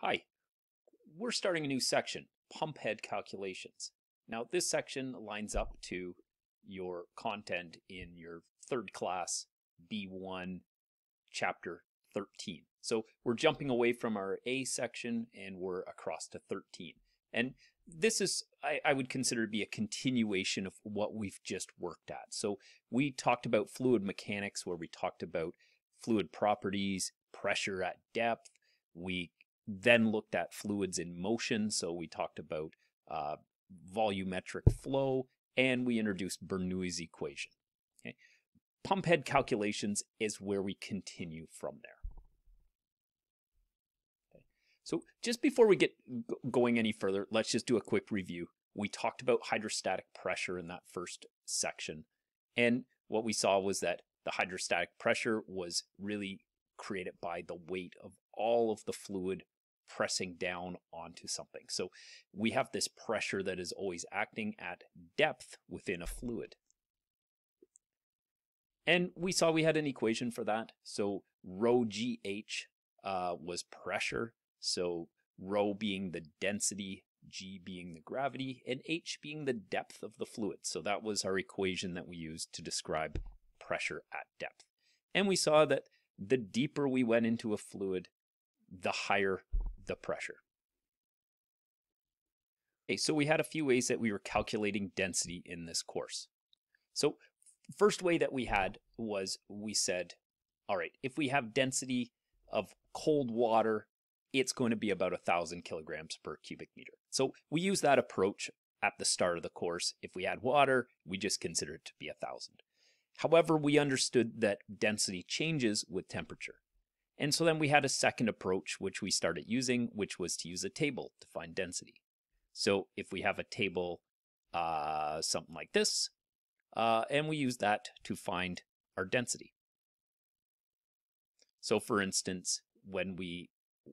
Hi, we're starting a new section, pump head calculations. Now this section lines up to your content in your third class B1 chapter 13. So we're jumping away from our A section and we're across to 13. And this is, I, I, would consider to be a continuation of what we've just worked at. So we talked about fluid mechanics where we talked about fluid properties, pressure at depth. We then looked at fluids in motion. So we talked about uh, volumetric flow and we introduced Bernoulli's equation. Okay. Pump head calculations is where we continue from there. Okay. So just before we get going any further, let's just do a quick review. We talked about hydrostatic pressure in that first section. And what we saw was that the hydrostatic pressure was really created by the weight of all of the fluid pressing down onto something. So we have this pressure that is always acting at depth within a fluid. And we saw we had an equation for that. So rho GH uh, was pressure. So rho being the density, G being the gravity, and H being the depth of the fluid. So that was our equation that we used to describe pressure at depth. And we saw that the deeper we went into a fluid, the higher the pressure. Okay, so we had a few ways that we were calculating density in this course. So first way that we had was we said, all right, if we have density of cold water, it's going to be about a thousand kilograms per cubic meter. So we use that approach at the start of the course. If we had water, we just consider it to be a thousand. However, we understood that density changes with temperature. And so then we had a second approach, which we started using, which was to use a table to find density. So if we have a table, uh, something like this, uh, and we use that to find our density. So for instance, when we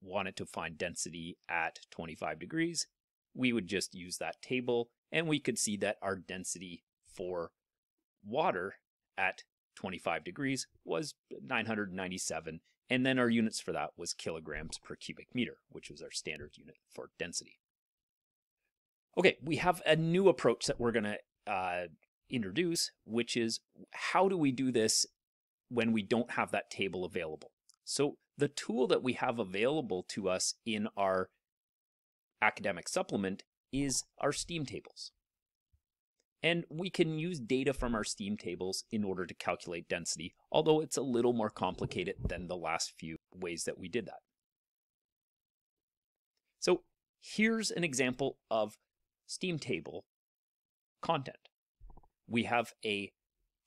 wanted to find density at 25 degrees, we would just use that table and we could see that our density for water at 25 degrees was 997 and then our units for that was kilograms per cubic meter, which was our standard unit for density. Okay, we have a new approach that we're going to uh, introduce, which is how do we do this when we don't have that table available? So the tool that we have available to us in our academic supplement is our steam tables. And we can use data from our steam tables in order to calculate density, although it's a little more complicated than the last few ways that we did that. So here's an example of steam table content. We have a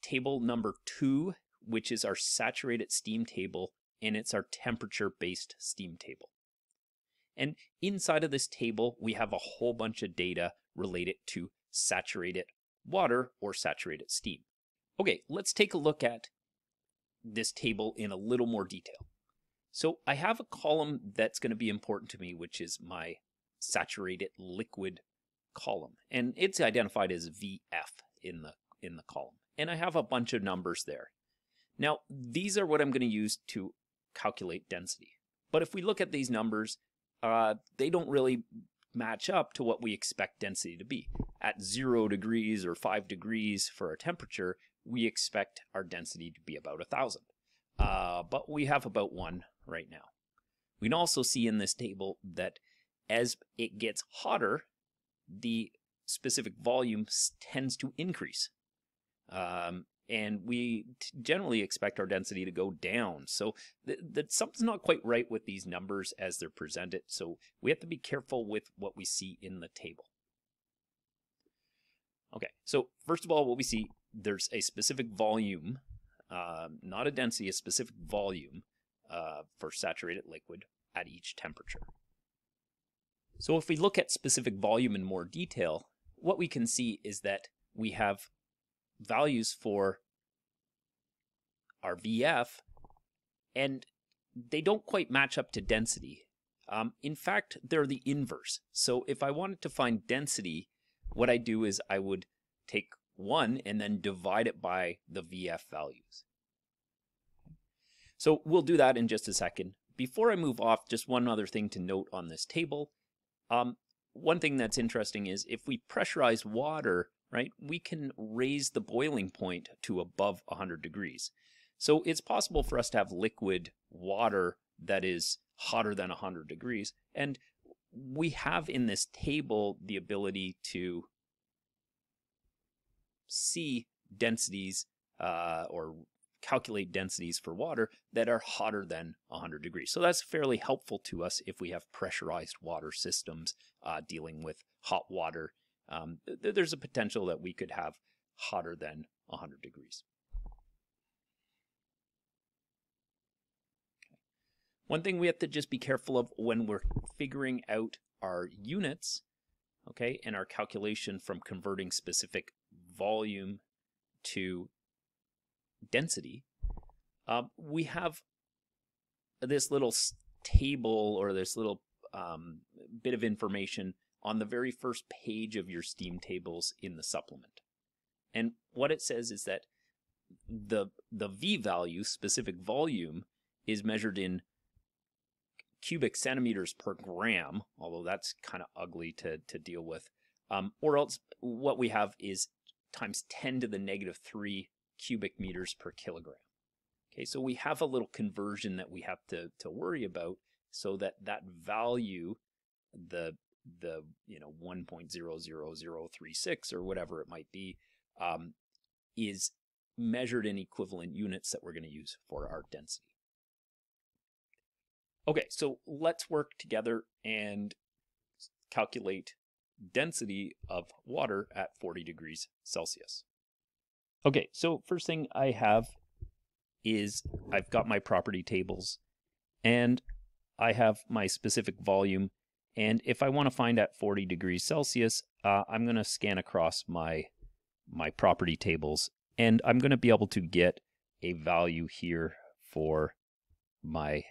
table number two, which is our saturated steam table, and it's our temperature-based steam table. And inside of this table, we have a whole bunch of data related to saturated water, or saturated steam. Okay, let's take a look at this table in a little more detail. So I have a column that's going to be important to me, which is my saturated liquid column. And it's identified as VF in the, in the column. And I have a bunch of numbers there. Now, these are what I'm going to use to calculate density. But if we look at these numbers, uh, they don't really match up to what we expect density to be. At zero degrees or five degrees for our temperature, we expect our density to be about a thousand. Uh, but we have about one right now. We can also see in this table that as it gets hotter, the specific volume tends to increase. Um, and we generally expect our density to go down. So th that something's not quite right with these numbers as they're presented. So we have to be careful with what we see in the table. Okay, so first of all, what we see, there's a specific volume, uh, not a density, a specific volume uh, for saturated liquid at each temperature. So if we look at specific volume in more detail, what we can see is that we have values for our VF, and they don't quite match up to density. Um, in fact, they're the inverse. So if I wanted to find density, what I do is I would take 1 and then divide it by the VF values. So we'll do that in just a second. before I move off, just one other thing to note on this table. Um, one thing that's interesting is if we pressurize water, right, we can raise the boiling point to above 100 degrees. So it's possible for us to have liquid water that is hotter than 100 degrees. And we have in this table the ability to see densities uh, or calculate densities for water that are hotter than 100 degrees. So that's fairly helpful to us if we have pressurized water systems uh, dealing with hot water. Um, th there's a potential that we could have hotter than 100 degrees. One thing we have to just be careful of when we're figuring out our units, okay, and our calculation from converting specific volume to density, um, we have this little table or this little um, bit of information on the very first page of your Steam tables in the supplement. And what it says is that the the V value, specific volume, is measured in cubic centimeters per gram, although that's kind of ugly to, to deal with. Um, or else what we have is times 10 to the negative 3 cubic meters per kilogram. Okay, so we have a little conversion that we have to, to worry about so that that value, the the you know 1.00036 or whatever it might be, um, is measured in equivalent units that we're going to use for our density. Okay, so let's work together and calculate density of water at 40 degrees Celsius. Okay, so first thing I have is I've got my property tables and I have my specific volume. And if I want to find at 40 degrees Celsius, uh, I'm going to scan across my, my property tables and I'm going to be able to get a value here for my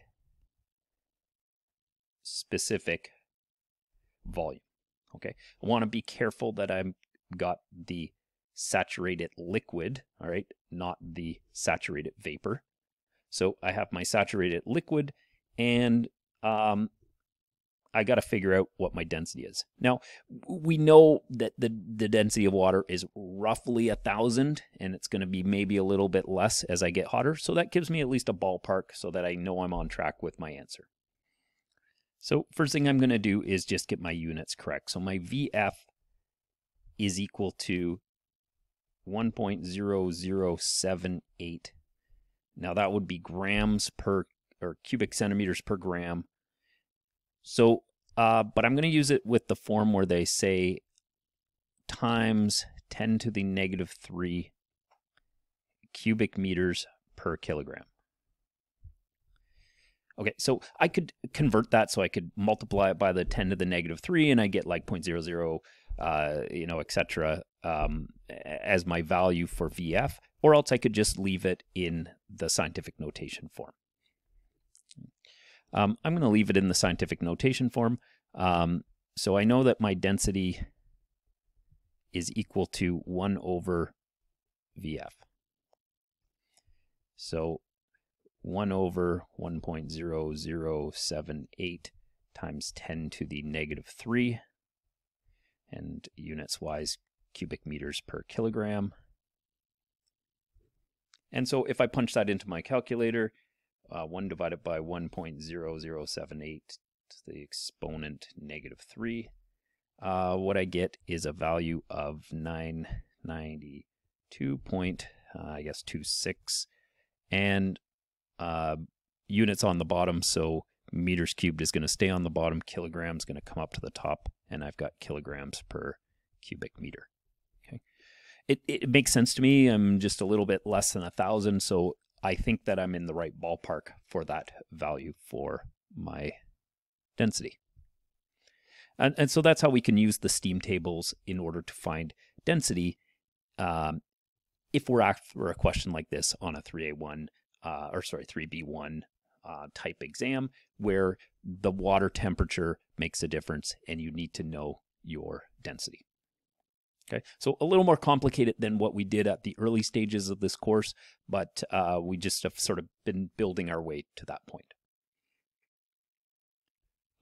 specific volume. Okay, I want to be careful that I've got the saturated liquid, all right, not the saturated vapor. So I have my saturated liquid and um, I got to figure out what my density is. Now, we know that the, the density of water is roughly a thousand, and it's going to be maybe a little bit less as I get hotter. So that gives me at least a ballpark so that I know I'm on track with my answer. So first thing I'm going to do is just get my units correct. So my VF is equal to 1.0078. Now that would be grams per or cubic centimeters per gram. So, uh, but I'm going to use it with the form where they say times 10 to the negative 3 cubic meters per kilogram. Okay, so I could convert that so I could multiply it by the 10 to the negative 3 and I get like 0.00, uh, you know, etc. Um, as my value for VF, or else I could just leave it in the scientific notation form. Um, I'm going to leave it in the scientific notation form. Um, so I know that my density is equal to 1 over VF. So 1 over 1.0078 times 10 to the negative 3, and units wise, cubic meters per kilogram. And so if I punch that into my calculator, uh, 1 divided by 1.0078 to the exponent negative 3, uh, what I get is a value of 992 point, uh, I guess 26. And uh, units on the bottom. So meters cubed is going to stay on the bottom, kilograms going to come up to the top, and I've got kilograms per cubic meter. Okay, it it makes sense to me. I'm just a little bit less than a thousand, so I think that I'm in the right ballpark for that value for my density. And, and so that's how we can use the steam tables in order to find density um, if we're asked for a question like this on a 3A1 uh, or sorry, 3B1 uh, type exam where the water temperature makes a difference and you need to know your density. Okay, so a little more complicated than what we did at the early stages of this course, but uh, we just have sort of been building our way to that point.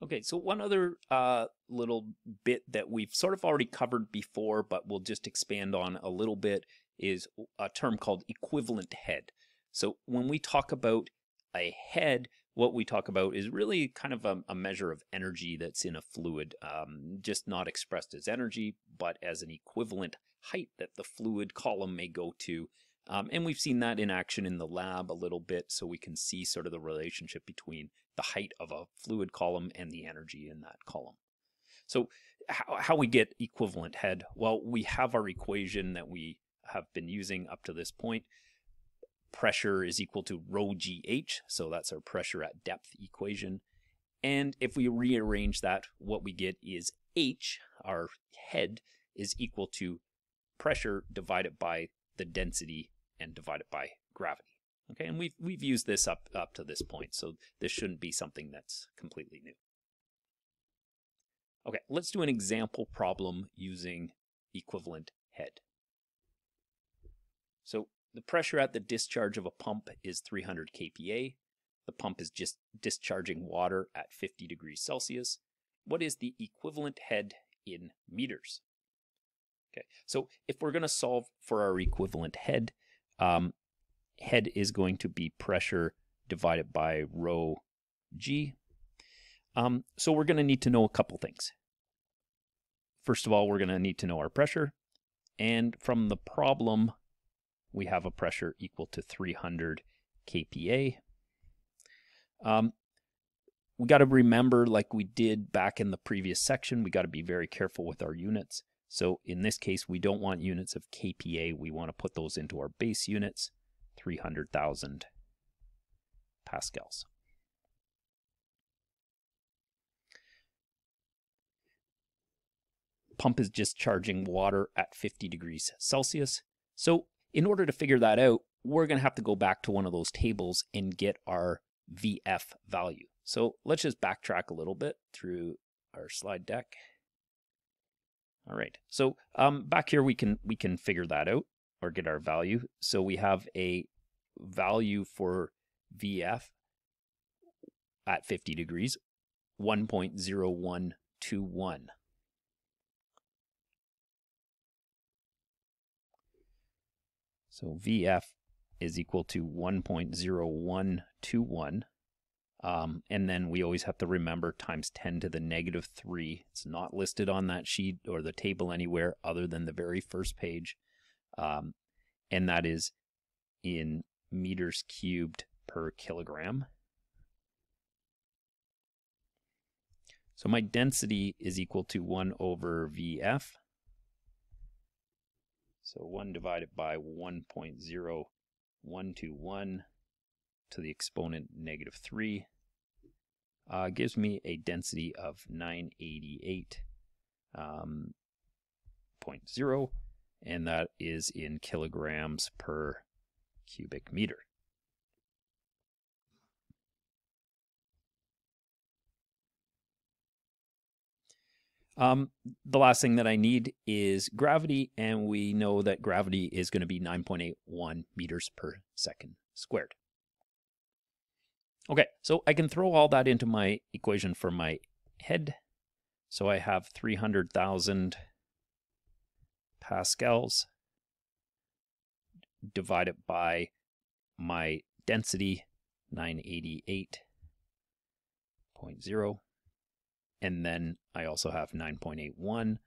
Okay, so one other uh, little bit that we've sort of already covered before, but we'll just expand on a little bit, is a term called equivalent head. So when we talk about a head, what we talk about is really kind of a, a measure of energy that's in a fluid, um, just not expressed as energy, but as an equivalent height that the fluid column may go to. Um, and we've seen that in action in the lab a little bit, so we can see sort of the relationship between the height of a fluid column and the energy in that column. So how, how we get equivalent head? Well, we have our equation that we have been using up to this point pressure is equal to rho gh, so that's our pressure at depth equation. And if we rearrange that, what we get is h, our head, is equal to pressure divided by the density and divided by gravity. Okay, and we've we've used this up up to this point, so this shouldn't be something that's completely new. Okay, let's do an example problem using equivalent head. The pressure at the discharge of a pump is 300 kPa. The pump is just discharging water at 50 degrees Celsius. What is the equivalent head in meters? Okay, so if we're going to solve for our equivalent head, um, head is going to be pressure divided by rho g. Um, so we're going to need to know a couple things. First of all, we're going to need to know our pressure. And from the problem, we have a pressure equal to 300 kPa. Um, we got to remember, like we did back in the previous section, we got to be very careful with our units. So in this case, we don't want units of kPa. We want to put those into our base units, 300,000 pascals. Pump is discharging water at 50 degrees Celsius. So in order to figure that out, we're going to have to go back to one of those tables and get our VF value. So let's just backtrack a little bit through our slide deck. All right, so um, back here we can we can figure that out or get our value. So we have a value for VF at 50 degrees, 1.0121. So VF is equal to 1.0121. Um, and then we always have to remember times 10 to the negative 3. It's not listed on that sheet or the table anywhere other than the very first page. Um, and that is in meters cubed per kilogram. So my density is equal to 1 over VF. So 1 divided by 1.0121 to the exponent negative 3 uh, gives me a density of 988.0, um, and that is in kilograms per cubic meter. Um, the last thing that I need is gravity, and we know that gravity is going to be 9.81 meters per second squared. Okay, so I can throw all that into my equation for my head. So I have 300,000 pascals divided by my density, 988.0 and then I also have 9.81,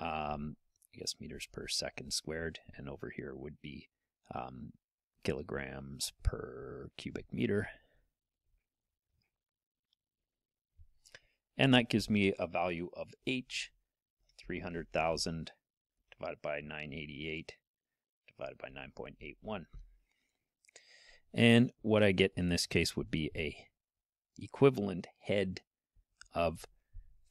um, I guess meters per second squared, and over here would be um, kilograms per cubic meter. And that gives me a value of H, 300,000 divided by 988 divided by 9.81. And what I get in this case would be a equivalent head of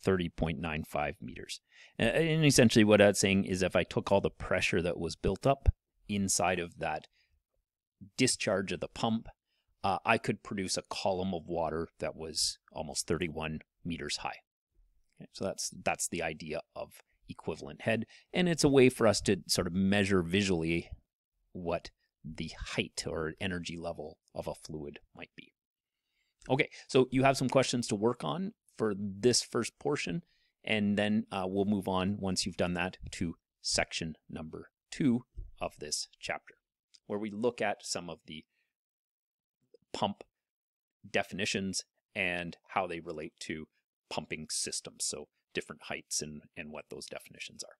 30.95 meters. And essentially, what that's saying is if I took all the pressure that was built up inside of that discharge of the pump, uh, I could produce a column of water that was almost 31 meters high. Okay, so that's that's the idea of equivalent head, and it's a way for us to sort of measure visually what the height or energy level of a fluid might be. Okay, so you have some questions to work on for this first portion, and then uh, we'll move on once you've done that to section number two of this chapter, where we look at some of the pump definitions and how they relate to pumping systems. So different heights and, and what those definitions are.